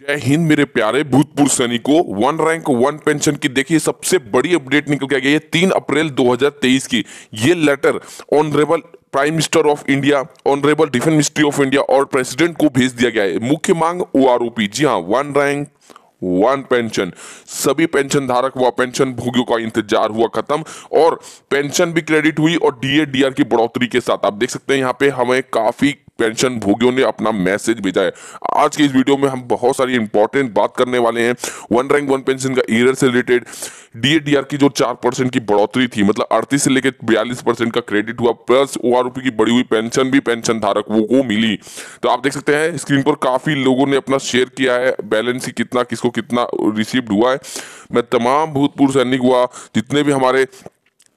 जय हिंद मेरे प्यारे भूतपूर्व सैनिकों, वन रैंक, वन पेंशन की देखिए, सबसे बड़ी अपडेट निकल के आ गई है तीन अप्रैल 2023 की। ये letter honourable prime minister of India honourable defence ministry of India और प्रेसिडेंट को भेज दिया गया है। मुख्य मांग ओ जी हाँ वन रैंक, वन पेंशन। सभी पेंशन धारक व पेंशन भोगियों का इंतज़ार हुआ खत्म और पेंशन भी क्रेडिट हुई और डीए डीआर की बढ़ोतरी के साथ। आप देख सकते हैं, यहाँ पे हमें काफ़ी पेंशन भोगियों ने अपना मैसेज भेजा है। आज की इस वीडियो में हम बहुत सारी इंपॉर्टेंट बात करने वाले हैं। वन रैंक वन पेंशन का ईयर से रिलेटेड डीएडीआर की जो चार परसेंट की बढ़ोतरी थी मतलब अड़तीस से लेकर बयालीस परसेंट का क्रेडिट हुआ प्लस ओ आर की बढ़ी हुई पेंशन भी पेंशन धारक को मिली। तो आप देख सकते हैं स्क्रीन पर काफ़ी लोगों ने अपना शेयर किया है बैलेंस ही कितना, किसको कितना रिसीव्ड हुआ है। मैं तमाम भूतपूर्व सैनिक हुआ, जितने भी हमारे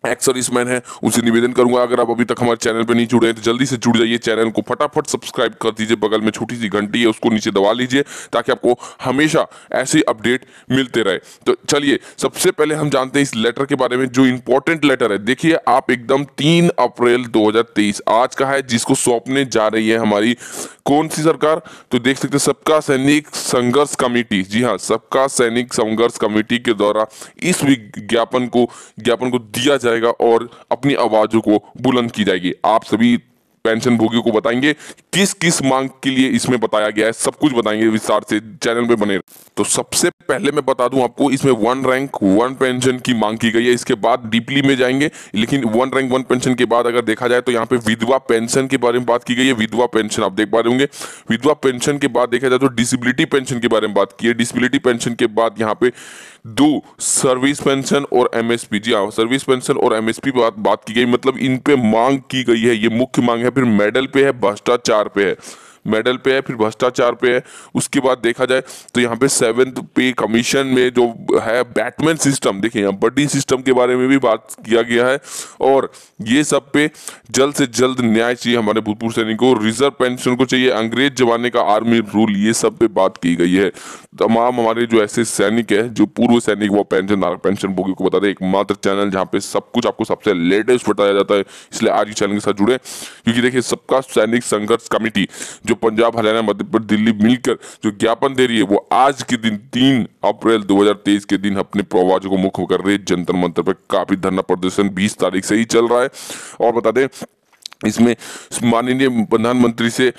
एक्स सर्विसमैन है उनसे निवेदन करूँगा, अगर आप अभी तक हमारे चैनल पर नहीं जुड़े हैं तो जल्दी से जुड़ जाइए चैनल को, फटाफट सब्सक्राइब कर दीजिए, बगल में छोटी सी घंटी है, उसको नीचे दबा लीजिए, ताकि आपको हमेशा ऐसे अपडेट मिलते रहे। तो चलिए, सबसे पहले हम जानते हैं इस लेटर के बारे में, जो इंपॉर्टेंट लेटर है। देखिए, आप एकदम तीन अप्रैल दो हज़ार तेईस, आज का है, जिसको सौंपने जा रही है हमारी कौन सी सरकार? तो देख सकते सबका सैनिक संघर्ष कमेटी। जी हाँ सबका सैनिक संघर्ष कमेटी के द्वारा इस विज्ञापन को, ज्ञापन को दिया जाएगा और अपनी आवाजों को बुलंद की जाएगी। आप सभी पेंशन भोगियों को बताएँगे किस किस मांग के लिए इसमें बताया गया है, सब कुछ बताएँगे विस्तार से, चैनल में बने तो सबसे पहले मैं बता दूँ आपको, इसमें वन रैंक, वन पेंशन की मांग की गई है। इसके बाद डीपली में जाएँगे, लेकिन वन रैंक, वन पेंशन के बाद अगर देखा जाए तो यहाँ पे विधवा पेंशन के बारे में बात की गई है। विधवा पेंशन आप देख पा रहे होंगे। विधवा पेंशन के बाद देखा जाए तो डिसेबिलिटी पेंशन के बारे में बात की है। डिसेबिलिटी पेंशन के बाद यहाँ पे दो सर्विस पेंशन और एमएसपी जी हाँ सर्विस पेंशन और एमएसपी बात बात की गई मतलब इन पे मांग की गई है, ये मुख्य मांग है, फिर मेडल पे है, भ्रष्टाचार पे है। मेडल पे है, फिर भ्रष्टाचार पे है, उसके बाद देखा जाए तो यहाँ पे सेवेंथ पे कमीशन में जो है बैटमैन सिस्टम देखिए यहाँ बडी सिस्टम के बारे में भी बात किया गया है और ये सब पे जल्द से जल्द न्याय चाहिए हमारे भूतपूर्व सैनिकों रिज़र्व पेंशन को चाहिए, अंग्रेज़ जमाने का आर्मी रूल ये सब पे बात की गई है। तमाम हमारे जो ऐसे सैनिक है, जो पूर्व सैनिक, वो पेंशन पेंशन भोगी को बता दें, एकमात्र चैनल जहाँ पे सब कुछ आपको सबसे लेटेस्ट बताया जाता है, इसलिए आज ही चैनल के साथ जुड़े। क्योंकि देखिए सबका सैनिक संघर्ष कमेटी जो पंजाब, हरियाणा, मध्य प्रदेश, दिल्ली मिलकर जो ज्ञापन दे रही है, वो आज के दिन, तीन अप्रैल 2023 के दिन अपने प्रवाचों को मुख्य कर रही, जंतर मंत्र पर काफ़ी धरना प्रदर्शन 20 तारीख से ही चल रहा है। और बता दें, इसमें माननीय प्रधानमंत्री से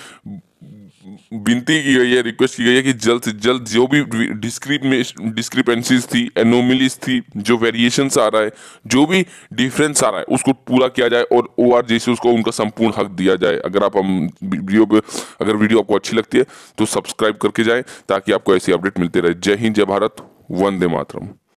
विनती की गई है रिक्वेस्ट की गई है कि जल्द से जल्द जो भी डिस्क्रिप में डिस्क्रिपेंसीज थी एनोमिलीज थी, जो वेरिएशंस आ रहा है, जो भी डिफरेंस आ रहा है, उसको पूरा किया जाए और ओ आर जैसे उसको उनका संपूर्ण हक दिया जाए। अगर आप, हम वीडियो पे, अगर वीडियो आपको अच्छी लगती है तो सब्सक्राइब करके जाए, ताकि आपको ऐसी अपडेट मिलते रहे। जय हिंद, जय भारत, वंदे मातरम।